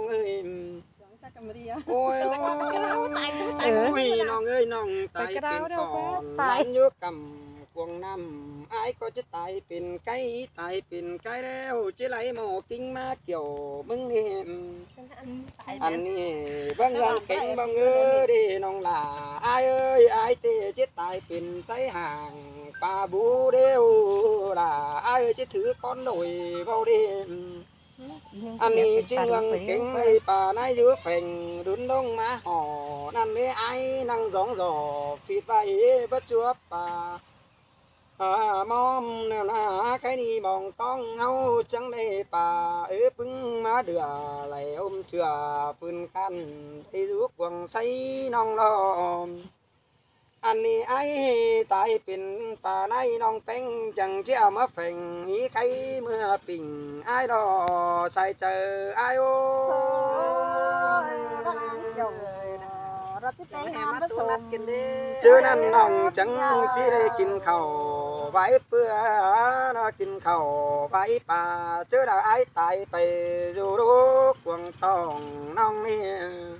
น้องเอ้ย จักรมาเรีย โอ้ยโอ้ย ตาย โอ้ยน้องเอ้ยน้องตายเป็นก่อนมันอยู่กำกวงน้ำอายก็จะตายเป็นไก่ตายเป็นไก่แล้วจะไหลหมอกิ้งมาเกี่ยวมึงนี่ อันนี้เบิ่งเรื่องเก่งบังเออเดิน้องหล่าอายเอ้ยอายเตจะตายเป็นใจห่างปลาบูเดียวล่ะอายเอ้ยจะถือก้อนหน่อยเบาเด่น anh đi chinh lăng kính hay bà nay dưới phèn đun đông má họ năm với ai năng gióng giò phịt vai bất chúa bà. À mom nè là cái đi mong tông hâu chẳng đây bà ế bưng má đửa lại ôm sửa phun can thấy ruốc quăng say nong lòm anh ni ai tại pin ta nay nong tên chẳng chia mà phèn ý khay mưa bình ai đó sai chờ ai ô. Chứ năn lòng chẳng chỉ đây kinh khẩu vãi bữa nó kinh khẩu vãi bà. Chứ đã ai tại bề dù đúc quần tòng nong niên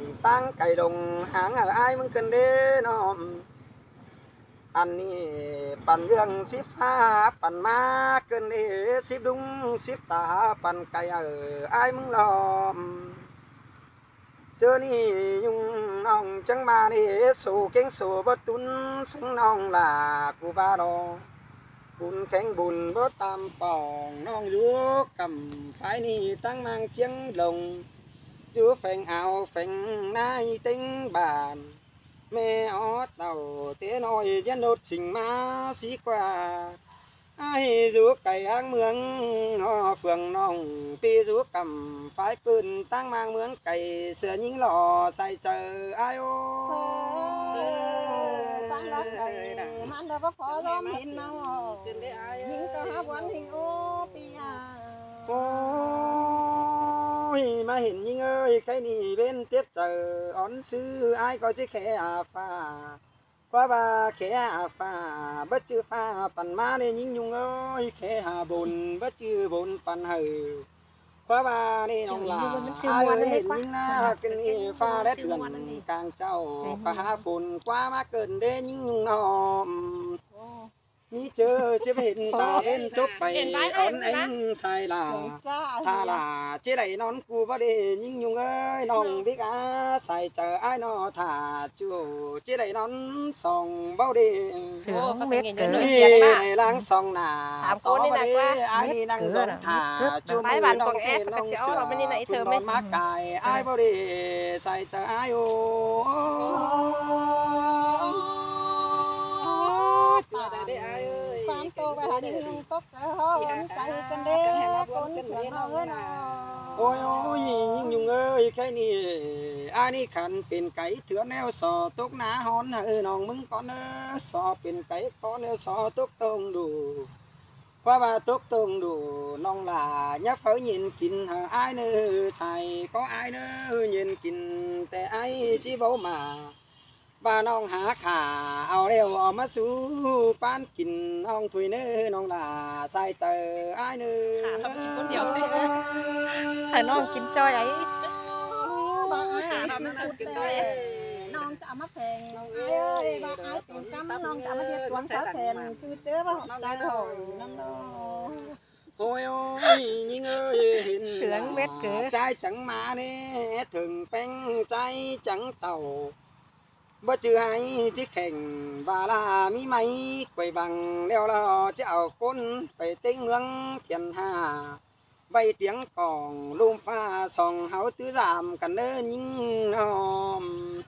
ายก็โดนน้องชายก็โดนถึงฟ้าที่นี่ก็มาหัวใจมาโน Ôi, cái ni ship búa mà dễ búa cần tăng cày đồng hàng ở ai muốn cần đê nó anh niปั่นเรื่องสิบห้าปั่นมาเกินเอสิบดุงสิบตาปั่นไก่เออไอ้มึงหลอมเจอนี่ยุ่งน้องจังมานี่สู่เก่งสู่บ่ตุนซึ่งน้องล่ะกูบ้าดอ buồn khen buồn bó tam bòn non lúa cầm phải ni tăng mang chân lồng chúa phèn ảo phèn nai tính bàn mẹ ó tàu thế nói dân đốt trình má sĩ qua. Ai rú cày áng mướn nó phường nòng tuy rú cầm phái cơn tăng mang mướn cày sửa những lò say chờ ai ô. Tăng lót cày mang đâu có khó lắm hình nào. những cái hấp bón hi mà hình như ơi cái nì bên tiếp chờ ón sư ai có chiếc khẽ à pha qua ba khẽ à pha bất chư pha phần ma nên những nhung ơi khẽ hà bồn bất chư bồn phần hờ. Qua ba nên ông là ai ơi hình như na cái nì pha đất gần càng trâu cả hà bồn qua má cơn đến những nhung nòm nọ mi chờ chế bên ta bên tốt bày ón anh sai là จ้า tha là chế đẩy nón cu vào đi nhưng nhung ơi nòng biết á xài chờ ai nó thả chủ chế đẩy nón sòng bao đi เสือเม็ดเกิด này lang sòng nà Sám cô đi nạc quá. ai đi năng Cửa dọn nè, thả trước. chu Bái bàn con ép, các cháu rồi mới đi nãy thơm ấy. mát cài ai bao đi xài chờ ai ô ตัวได้ไอ้เอ้ยตามโตไปหาดิหิงตกเฮาใจกันเด้คนเสียงเฮาเอ้ยเนาะ ôi ôi nhưng nhung ơi cái này ai đi khẩnเป็นไก่เถื่อแนวสอ chưa tới ai ơi. Con tô bà đi hương tốt cả chạy cần đê con sửa nó hơn ôi ôi nhìn nhung ơi cái này ai đi khăn tiền cái thửa neo sò tốt ná hòn ơi ừ, nòng mưng con ơ sò tiền cái con neo sò tốt tông đủ. Qua ba tốt tường đủ non là nhấp phở nhìn kín ai nữa xài có ai nữa nhìn kín tệ ai chỉ bấu mà. บ้านน้องหาขาเอาเร็วเอามาสู้ปานกินน้องถุยเนื้อน้องหลาใส่เจอไอ้ายเนื้อ ขาทำอีกคนเดียวเลย ให้น้องกินจ้อยไอ้ บางไอ้กินตัวเองน้องจะเอามาแพงน้องเอ้ยบางไอ้เป็นกำน้องจะเอามาเฮ็ดตวงสาแทนคือเจอบ่ใจโหน้ำเนาะ โอ้ยโอ้ยยิงเอ้ยเห็น เสืองเม็ดเกิด ใจจังมาเนี่ยถึงเป็นใจจังเต่า bất chữ hay chiếc hình và là mi máy quầy bằng leo lò chèo côn phải tây ngưỡng thiên hà. Bay tiếng còn lùm pha sòng háo tứ giảm cả nơi những nòm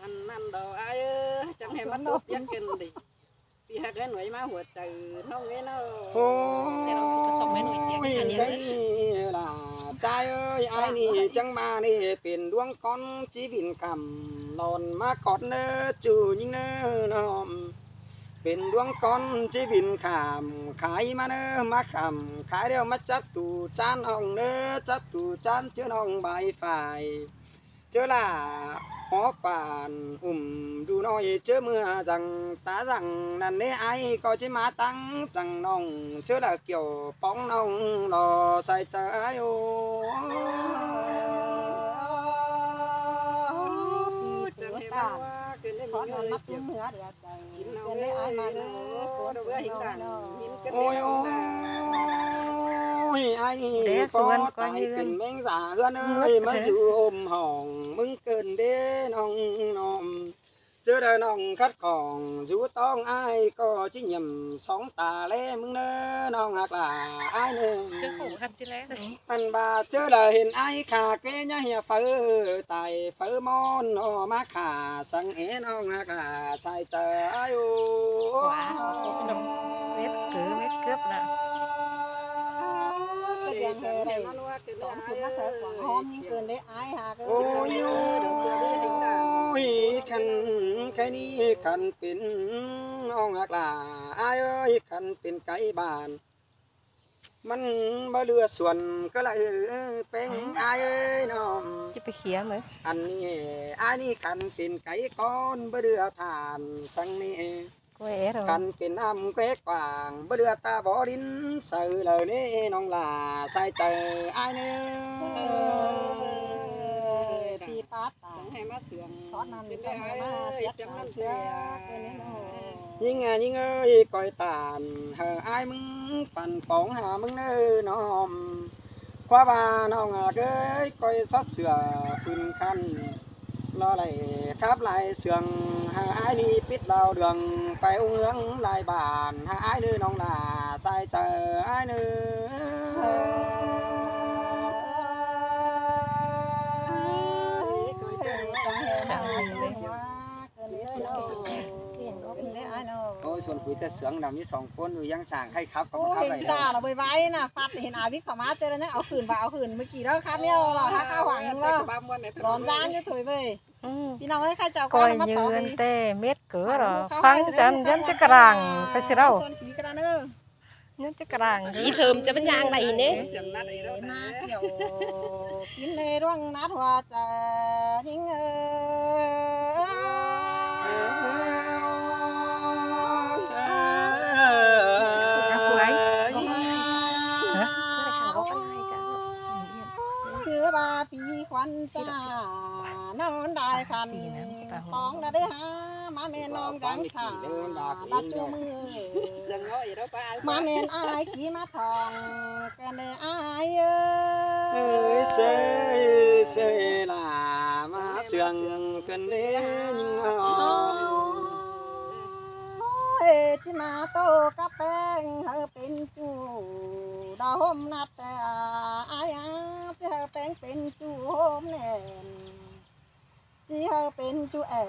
ăn ăn đồ ai ơi chẳng hề mất đốt giác kinh đi. Vì hạt cái nổi má hụt từ nó nghe nó. Ôi, cái là trai ơi ai nì chẳng mà nì tiền đuông con chỉ vịn cảm lòn má con nơ trừ nhưng nơ nòm tiền đuông con chỉ vịn cảm khai mà nơ má cảm khai đeo má chắc tù chán hồng nơ chắc tù chán chứ hồng bài phải. Chứ là khó bàn ùm đu nói chớ mưa rằng tá rằng là nế ai có chế má tăng. Rằng nồng chớ là kiểu bóng nồng lò sai trái ô. Ôi ôi ôi anh Để có tài tình bánh giả hơn ơi mà dù ôm hòn mừng cơn đế nòng nòm chưa đời nòng khát còn dù tông ai có chứ nhầm sóng tà lé mưng nơ nòng hạt là ai nơ. Chứ khổ hạt chứ lẽ. rồi bà chưa đời hình ai khả kê nhá hiệp phở tại phở môn nò má khả sang é nòng hạt là sai chờ ai ô. Wow. Mét cứ mét cướp nè แห่ได้ตอนคุณนักแสดงหอมยิ่งเกินได้อายหากโอ้ยขันแค่นี้ขันเป็นอ่องหักลาอายเอ้ยขันเป็นไก่บ้าน มันบ่เรือส่วนก็ละเอยเป็งอายเอ้ยน้องจะไปเขียเลยอันนี้อายนี่ขันเป็นไก่ก้อนบ่เรือทานสังนี้ กล้วยเอ๋เหรอ คันเป็นน้ำแควกว่างบ่เหลือตาบ่ดินใส่เลยนี่น้องหลาใส่ใจอายเน้อ ปีปาดตา จังให้มาเสื่อม ขอนั้น เป็น ก็ ได้ มา เสี เสี ย ย จัง สา นั้น เสี เสี ย ย เกินนี่โอ้ ยิ่งอ่ะยิ่งเอ้ยก้อยตาลเฮออายมึงปั่นปองหามึงเน้อน้อมคว้าว่าน้องอ่ะเอ้ยก้อยซอดเสือขึ้นคัน รอไหลครับไหลเสืองหาอายนี่ปิดเราเดืองไปอุ้งเอื้องลายบานหาอายเนื้อน้องหลาใส่เจออายเนื้อ โอ้ยส่วนคุยแต่เสืองดำมีสองคนอยู่ยังสั่งให้ครับก็ โอ้ มาครับ เห็ ไป น แล้ จ่าว เราไปไว้น่ะฟัดเห็นอาวิเข้ามาเจอแล้วเนี่ยเอาขืนไปเอาขืนเมื่อกี้แล้วครับเนี่ยเราถ้าข้าวหวังนึงแล้วร้อนจานจะถุยไป อืม พี่น้องเอ้ยใครจะเอา กล้วย มา ยื ต่อน ไป แต่เม็ดเกือเหรอฟังจันยันจะกระรังไปสิเรา ส่วนผีกระเนอ ยันจะกระรัง อีเทิมจะเป็นยางไหนเนี่ย เสียงนัดอีกแล้ว มา นะ เกี่ยวกินในร่วงนัดว่าจะหิงเอ้คือบาปีควันจ้าน อนได้คันของได้หามาแม่น้องดังขาลาจูมือ เสียงง้อยแล้วป้า มาเมนอายขี่มาทองกันเลยอายเอ้ เอ้ยเสยเสยลามาเสืองกันเด้ยิงอ่อน เอ้ยจิมาโตกับแป้งเฮอเป็นจูดาวหมนัดแต่อายอาจะเฮอแป้งเป็นจูโฮมแน่นจีเฮอเป็น chỉ hơ bên chú em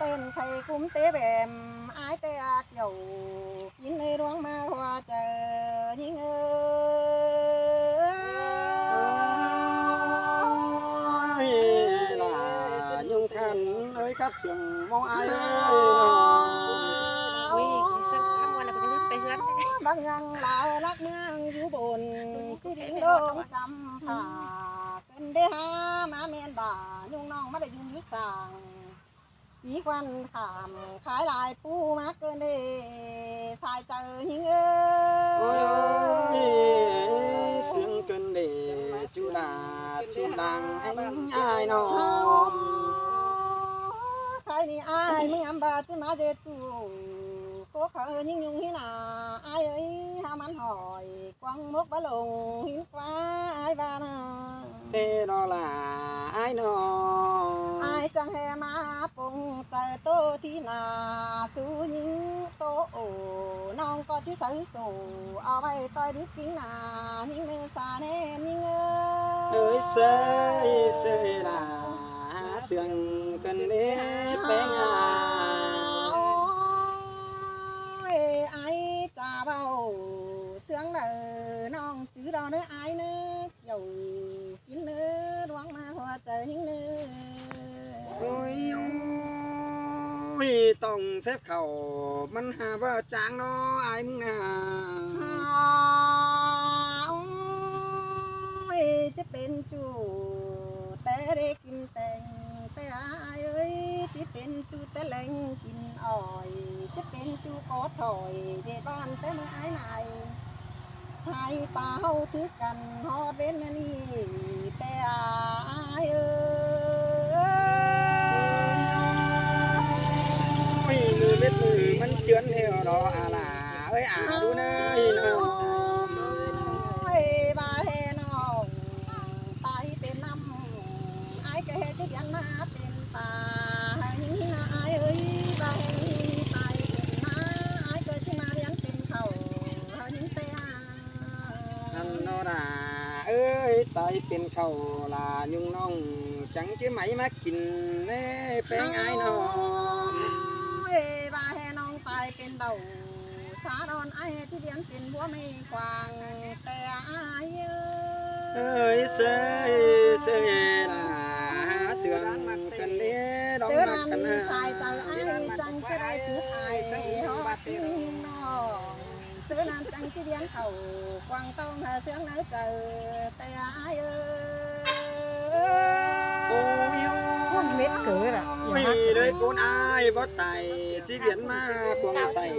tên thầy cũng tế em ái tế ác dầu nhìn hê đoán ma hoa chờ nhìn ơi là nhung khen ơi khắp trường mong ai bác ngăn lão lắc ngang chú bồn cứ điên đô cầm thả. Cơn đê ha má men bà nhung non mắt đầy dung งคันเอ้ยครับเสียงมองอายเอ้ย วิ่งเส้นข้างวันแล้วก็จะไปเฮือน บางยังลาวรักเมืองอยู่บนที่ดินโดงจำผาเป็นได้หามาเมียนบ่ายุงน้องมาได้ยืนยึดสั่งผีควันขามขายลายปูมาเกินเดสายเจอหิงเอ้ โอ้ย ย เสียงกันเด้จูลาจูลังอันอายน้อม ใครนี่อายมึงอำบาที่มาเจจูโคเขายิ่งยุงหินาอายเอ้ยหามันหอยกวางมกบะลงหินฟ้าอายบานา เตนอลาอายน้อ อายจัง cùng trời tô thì là su những tô ổ. Nong có chứ sấy sổ ao bay tôi đứt kính là những nơi xa nè những ơi sấy sấy là sương cần đế bé nhà ôi ai trà bầu sương là nong chứ đó nữa ai nữa dầu kín nữa đoán ma hoa trời những nơi เอ้ยเสยเสยลาเสียงกันเด้แป้งอา โอ้ยไอ้จ่าเบาเสียงเด้อน้องจื้อดอกเนื้อไอ้เนื้อเกี่ยว ต้องเซฟเข่ามันหาว่าจางเนาะอายมึงอ่ะ โอ้ยจะเป็นจูแต่ได้กินแต่งแต่อายเอ้ยจะเป็นจูแต่แหลงกินอ่อย จะเป็นจูกอดถอยเจบ้านแต่เมื่ออายไหนสายตาเฮาถือกันฮอดเว้นแม่นี่แต่อ ấy à đu nè hi bà hề nó ta hi năm. Ai cái hề cái gian na tên ta hi na ai ơi bà hề ta tên na ai cái cái na gian tên những tê anh nó là ơi ta tên khẩu là nhung nong trắng cái máy mắc kín nè bên ai nó hề bà hề nong tai bên đầu. เป็นนาอายก็ที่มาเรียนเป็นเขาเฮายิงแต่อา นั่นโนราเอ้ยตายเป็นเขาลายุงน้องจังจะไหมมากินเน่แป้งอายเนาะ โอ้ยบาเฮน้องตายเป็นเต่าสาดอนอายที่เรียนเป็นบัวไม่กวางแต่อายเอ้ เอ้ ย ยเสยเสยนะเสืองกันเด้ดอก เจอ มั นั ก น กันนะ สายใจไอ้จังจะได้ถูกอายใส่หอดทิ้งน้องเจอนันจังที่เลี้ยงเขากวางต้องหาเสียงไหนเจอแต่อายเอ้ โอ้ย คนเม็ดเกิดอ่ะ hì dạ. đấy con ai bắt tài chi biển mà cuồng sảy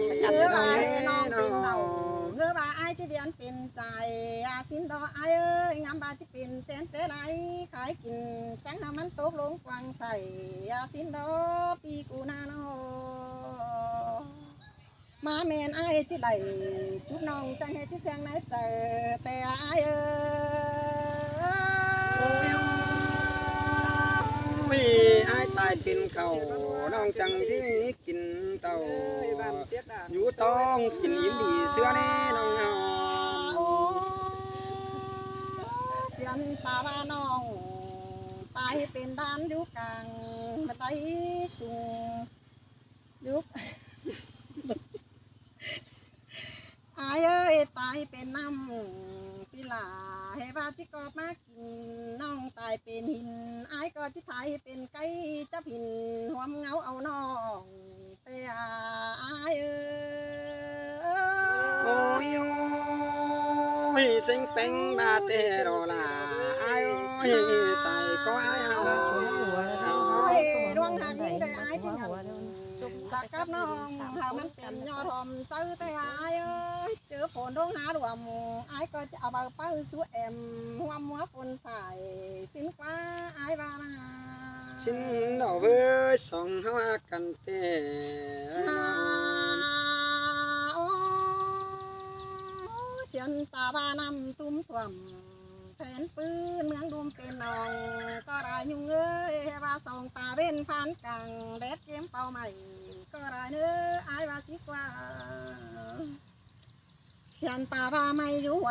ngơ bà ai chi biển pin chạy à xin đó ai ơi ngắm bà chi pin chén chén này khai kinh chẳng nào ăn tốt luôn quang sảy. À xin đó pi cô na nó. Má men ai chi lầy chút nong chẳng hề chi sang nấy chờ tè ai ơi. ยงเป็นใจอาสินดอไอ้เอ้ยงามบาที่เป็นเจนเจไรขายกินจังหามันตกลงกวางใส่อาสินดอปีกูนาโน มาเมนไอ้ายที่ไหลจุบน้องจังเฮที่เสียงไหนเจอแต่ไอ้ายเออ โอ้ยอายตายเป็นเขาน้องจังที่กินเต่า เอ้ยบ้านเตี้ยด่าน อยู่ต้องกินยิ้มดีเสื้อแน่น้องเฮา เสียนตาบ้าน้องตายเป็นด้านอยู่กลางบันไดสูงยุบ อายเอ้ยตายเป็นน้ำปีหลาให้ว่าที่กอบมากิ นน้องตายเป็นหินอายก็ที่ไทยเป็นไก่จับหินหัวมเงาเอาน้องแต่อายเอ้ โอ้ ย ยโอ้ยเซ็งเป็งบาเตโรลาอายโอ้ยใส่ก็อายเอา โอ้ยดวงหักได้อายที่หันจากกับน้องหามันเป็นยอดหอมเจอแต่อายเอ้ยเจอฝนดวงหา cả cấp nó hờ mình tiền nhỏ thòm tư tay ai ơi. Phồn đông há ai coi chào bà bao số em hoa múa phồn xài. Xin quá ai ba xin đầu với sòng hoa cần tê à, xin ta ba năm tum tuầm. เว้ยสองเฮาหากันเต้โอ้เสียนตาบานำตุ้มต่วมแผนปืนเมืองดุมเป็นนอง ก็รายยุงเอ้ยว่าสองตาเป็นฟันกังเด็ดเกมเป่าใหม่ ก็รายเนื้ออายว่าสิกว่าเสียนตาบาไม่รู้ไหว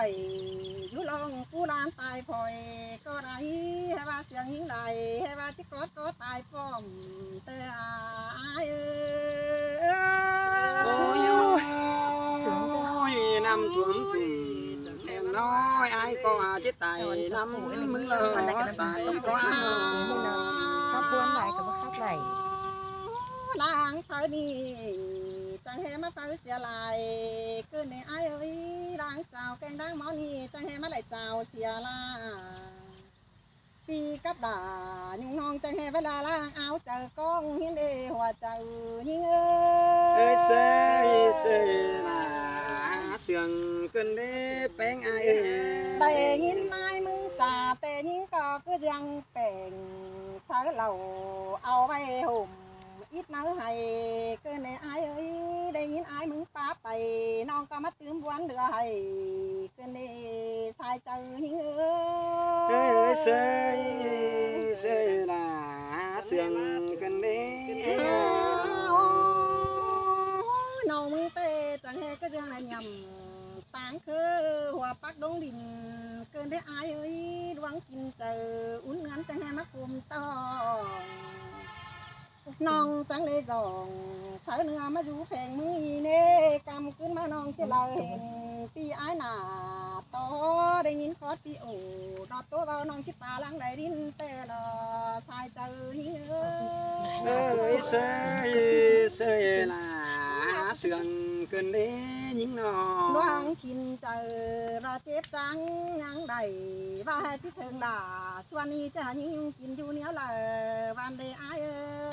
ยู่ลองผู้ลานตายพลอย ก็ไรให้ว่าเสียงหิ้งไหลให้ว่าจิกอดก็ตาย lắm cái lỡ có ăn khắp buôn lại cả khắp này đang phải đi chẳng hề mà phải xia lại. Cứ này ai ơi đang chào cái đang món gì chẳng hề mà lại chào xia la, đi cắp đà nhưng non chẳng hề với là lang áo chờ con hiến đề hòa chờ nhưng ơi ơi xe là sườn cơn đế bén ai đầy nhìn mai เจ้าแกงดังหมอนี่จังเฮมาไหลเจ้าเสียลา ปีกับด่ายุ่งน้องจังเฮเวลาล่างเอาเจอกล้องเห็นเดหัวเจอยิงเอ้ เอ้ยเสย ย เสยลาเสียงเกินเด้แป้งอายเอ้ ได้ยินนายมึงจ่าแต่ยิงก็คือยังแป่งเสาเหล่าเอาไว้ห่มอิดเนื้อให้เกินในอายเอ้ยได้ยินอายมึงป้าไปน้องก็มาตื้มวันเดือให้เกิ นในสายเจอยิงเอ้ เอ้ย ย เสยเสยลาเสียงเกินเด้ น้องมึงเตะจังเฮก็เรื่องอะไรยำต่างคือหัวปักดงดิน เกินได้อายเอ้ยดวงกินเจออุ่นเงินจังเฮมาคุมต่อน้องจังเลยจองสายเนื้อมาอยู่แผงมืออีเน่กำขึ้นมาน้องจะเลยเห็นปีอายหนาต่อได้ยินคอดปีโอดอตัวเบาน้องคิดตาลังได้ดินแต่ละสายเจอเฮ้ย เอ้ยเสยเส sơi là sườn cơn đế những nò loang kín chờ ra chết trắng ngang đầy và chiếc thường đã xoan đi cha những kín du nhớ là van đề ai ơi